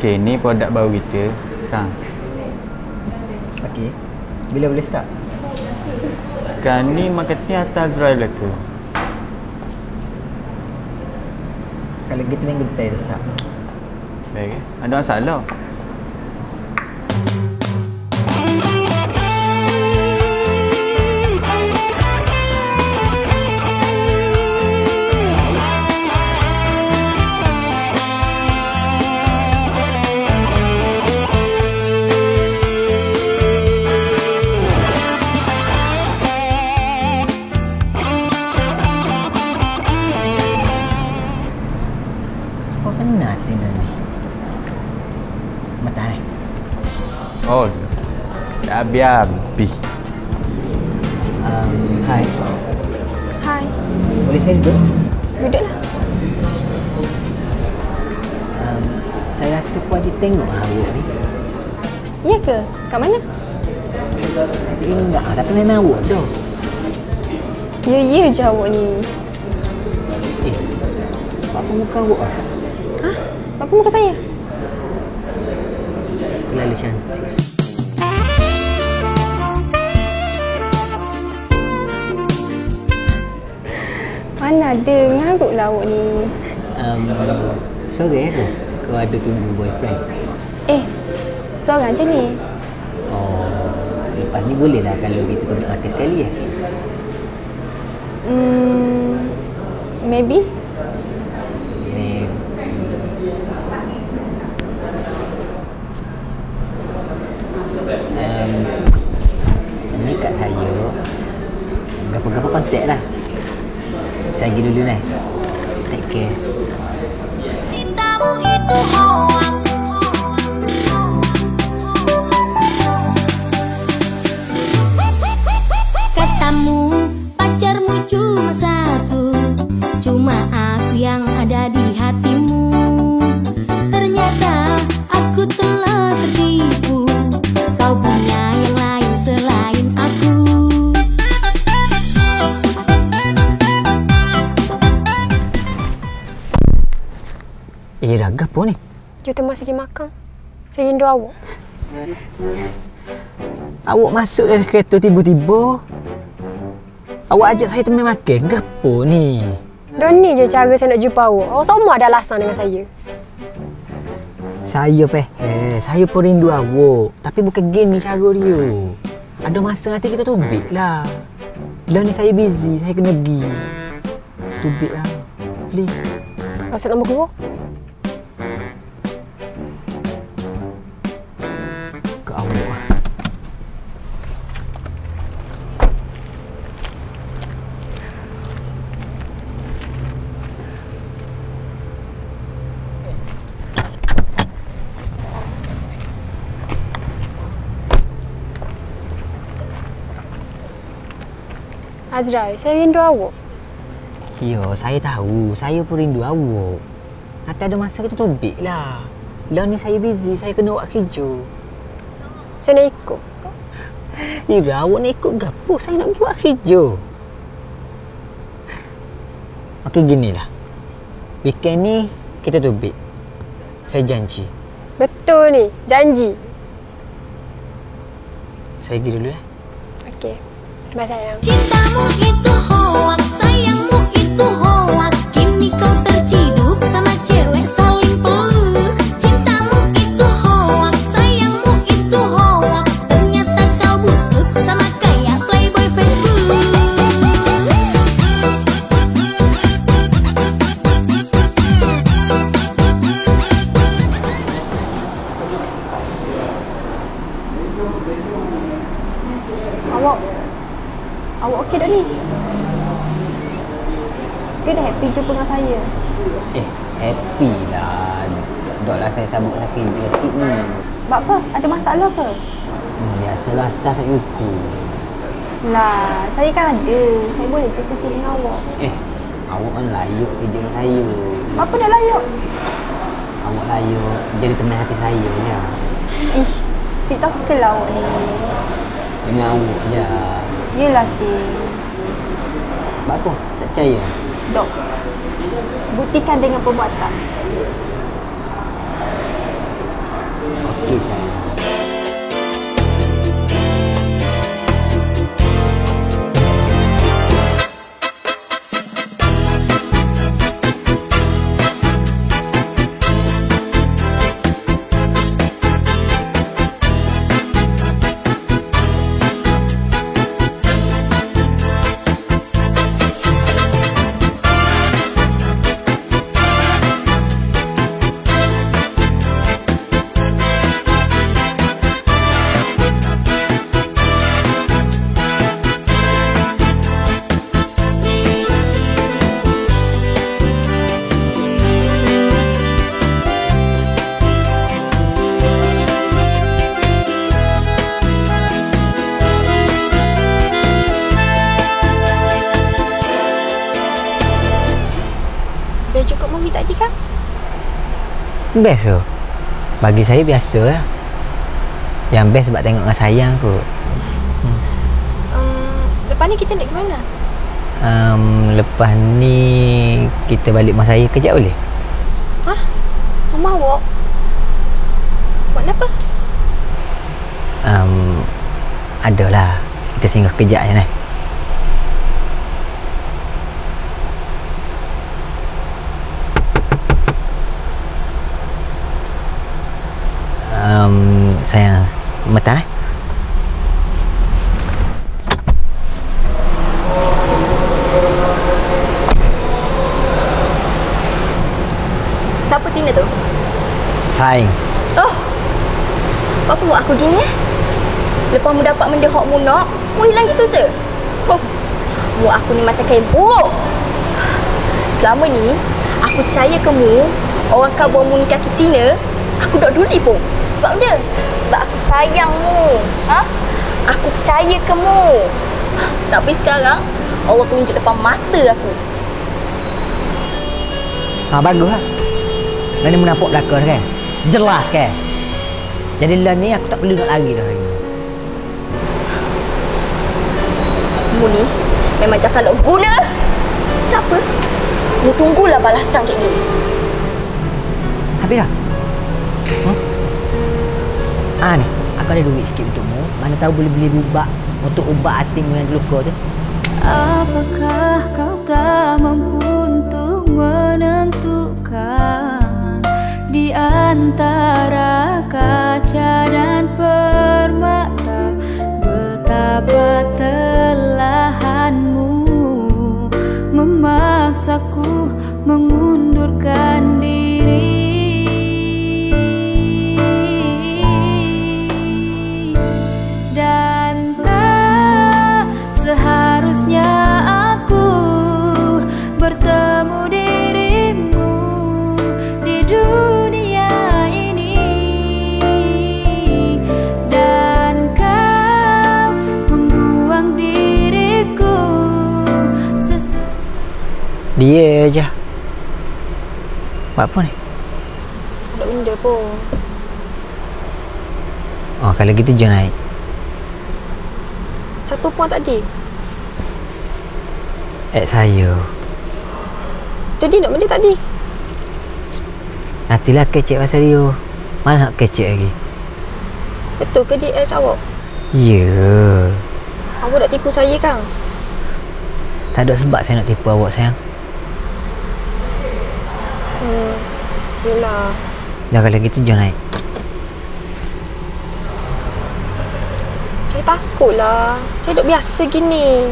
Okey, ni produk baru kita. Ha. Okey. Bila boleh start? Sekarang ni marketing atas drive belaka. Kalau gitu minggu depan dah start. Baik. eh? Ada masalah? Dah habis-habis. Um, hai. Hai. Boleh saya duduk? Duduklah. Um, saya rasa Puan Haji tengok awak ni. Ya ke? Kat mana? Saya teringat dah pernah awak dah. Ya, ya je awak ni. Eh, apa muka awak ah? Hah? Apa muka saya? Terlalu cantik. Mana ada. Ngarutlah awak ni. Um, sorry aku. Kau ada tunggu boyfriend. Eh, seorang je ni. Oh, lepas ni boleh lah kalau kita tunggu mata sekali ya. Hmm, maybe. Maybe. Um, ni kat saya Gapa-gapa kontak lah Saya pergi dulu ni Take care. Cintamu itu hoax Katamu pacarmu cuma satu. Cuma aku yang Saya rindu awak. Awak masuk dalam kereta tiba-tiba Awak ajak saya teman makan Gapo ni? Dan ni je cara saya nak jumpa awak. Awak semua ada alasan dengan saya. Saya peh, eh, saya pun rindu awak. Tapi bukan gini cara dia. Ada masa nanti kita tubik lah. Dah ni saya busy, saya kena pergi. Tubik lah. Please. Maksud nombor kedua? Azrai, saya rindu awak. Ya, saya tahu. Saya pun rindu awak. Nanti ada masa kita tubik lah. Dah ni saya busy, saya kena buat kerja. Saya nak ikut. Ira, awak nak ikut gapo? Saya nak pergi buat kerja. Okey, ginilah. Weekend ni kita tubik. Saya janji. Betul ni. Janji. Saya pergi dulu ya. Okey. Bye sayang. Cintamu itu hoax, sayangmu itu hoax Dia dah happy jumpa dengan saya. Eh, happy lah. Dok lah saya sambut saya kerja sikit ni. Sebab apa? Ada masalah ke? Hmm, biasalah staff tak cukup. Lah, saya kan ada. Saya boleh cerita-cerita dengan awak. Eh, awak kan layak kerja dengan saya. Apa dah layak? Awak layak jadi teman hati saya je. Ish, si talker lah awak ni. Dengan awak je. Yelah tu. Sebab apa? Tak percaya? Dok. Buktikan dengan perbuatan. Okey sayang. Best tu. Bagi saya biasa lah. Yang best sebab tengok dengan sayang kot. Um, lepas ni kita nak ke mana? Um, lepas ni kita balik rumah saya kejap boleh? Hah? Rumah awak? Buat apa? Um, adalah. Kita singgah kejap je ni. Um, sayang, metan eh? Siapa Tina tu? Sayang. Oh, apa buat aku gini eh? Lepas mu dapat benda hok mu nak, mu hilang gitu je. Oh, mu aku ni macam kain buruk. Selama ni, aku percaya ke mu, orang kau mu nikah kita Tina, aku dok duli pun. Sebab dia, sebab aku sayang mu. Ha? Aku percaya ke mu. Tapi sekarang, Allah tunjuk depan mata aku. Ha, bagus lah. Lan ni menampak belakang kan? Jelas kan? Jadi Lan ni aku tak perlu nak lari dah lagi. Mu ni memang jangan tak guna. Tak apa. Mu tunggulah balasan gini. Habis dah? Ah ni, aku ada duit sikit untukmu. Mana tahu boleh beli ubat untuk ubat hatimu yang terluka tu. Apakah kau tak mampu untuk menentukan di antara kaca dan permata betapa telahanmu memaksaku mengundurkan diri Dia je. Buat apa ni? Ada benda pun. Oh, kalau gitu jom naik. Siapa puan tadi? Eh, saya. Jadi nak benda tadi? Nantilah kecek pasal dia. Mana nak kecek lagi? Betul ke dia ex awak? Ya. Awak nak tipu saya kan? Tak ada sebab saya nak tipu awak sayang. Hmm. Yelah. Dah kalau gitu jom naik. Saya takut lah. Saya duk biasa gini.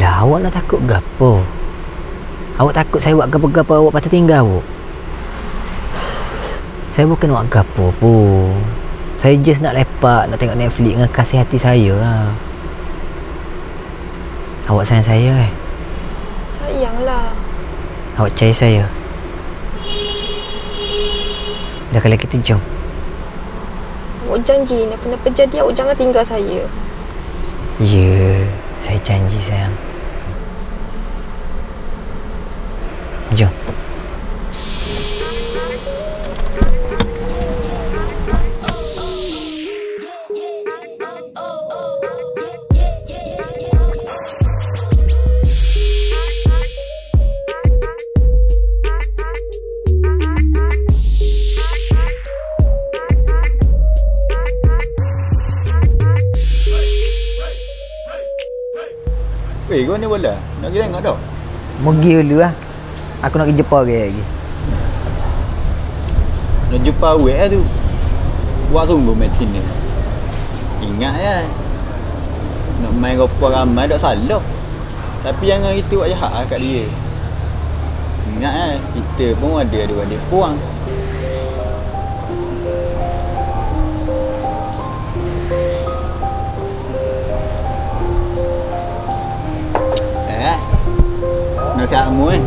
Lah awak nak takut gapo? Awak takut saya buat gapo-gapo awak patut tinggal awak? Saya bukan buat gapo pun. Saya just nak lepak, nak tengok Netflix dengan kasih hati saya lah. Awak sayang saya eh? Sayanglah. Awak percaya saya? Dah kalau kita jom. Awak janji apa-apa jadi awak jangan tinggal saya. Ya, saya janji sayang. Pergi dulu lah. Aku nak pergi jumpa lagi. Nak jumpa awet lah tu. Buat tunggu meeting ni. Ingat ya. Nak main rupa ramai tak salah. Tapi jangan kita buat jahat lah kat dia. Ingat eh, kita pun ada adik-adik puang. Nasihatmu eh.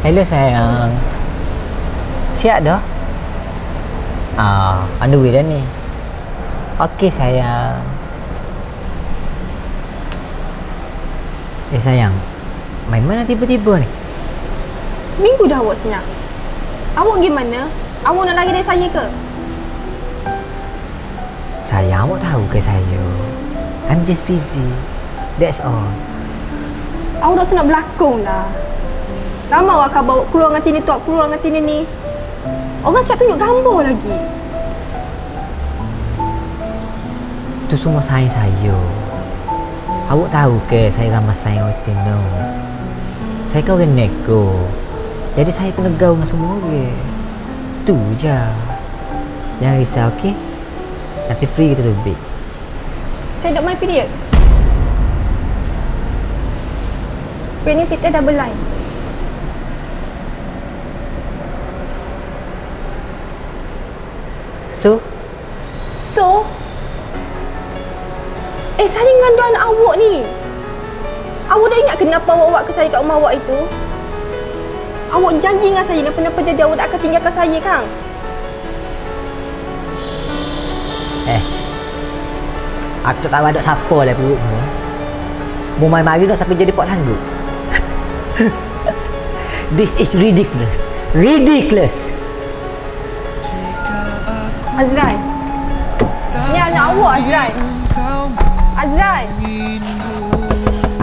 Hello sayang. Siap dah? Ah, on the way dah ni. Okey sayang. Eh sayang. Main mana tiba-tiba ni? Seminggu dah awak senyap. Awak gimana? Awak nak lari dari saya ke? Sayang, awak tahu ke saya? I'm just busy. That's all. Awak dah nak berlakon lah. Lama awak akan bawa keluar dengan tini tu, keluar dengan tini ni. Orang siap tunjuk gambar lagi. Tu semua sayang saya. Awak tahu ke saya ramai sayang hotel no. Saya kau orang neko. Jadi saya kena gaul dengan semua orang. Tu je. Jangan risau, okey? Nanti free kita lebih. Saya duduk my period. Pregnancy test double line. So, So, eh saya ngandung anak awak ni. Awak dah ingat kenapa awak bawa ke saya kat rumah awak itu? Awak janji dengan saya kenapa-napa jadi awak tak akan tinggalkan saya kan? eh. Aku tak tahu ada siapa lah perutmu. Mu main mari nak sampai jadi pot sanggup. This is ridiculous. Ridiculous. Azrai. Ni anak awak Azrai. Azrai.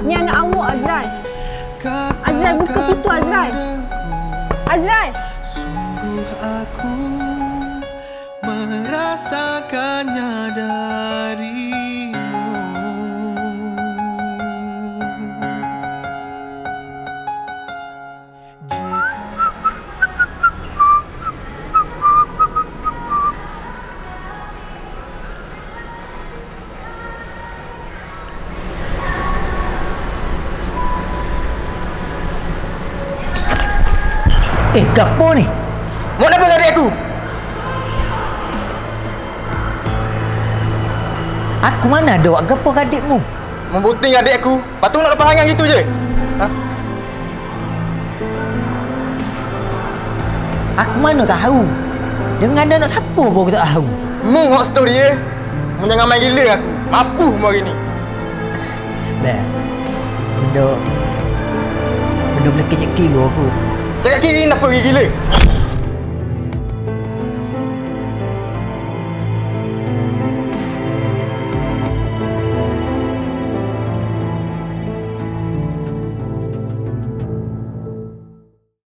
Ni anak awak Azrai. Azrai buka pintu Azrai. Azrai. Sungguh aku merasakannya darimu Eh, gapo ni? Mau apa dengan adik aku? Aku mana ada buat gapo adikmu? Membuting adik aku. Lepas tu nak lepas hangat gitu je. Ha? Aku mana tahu. Dengan anak siapa pun aku tak tahu. Mu hot story ya. Mu jangan main gila aku. Mapuh mu hari ni. Dah. Benda... Benda boleh kejek kira aku. Cakap kiri kenapa pergi gila?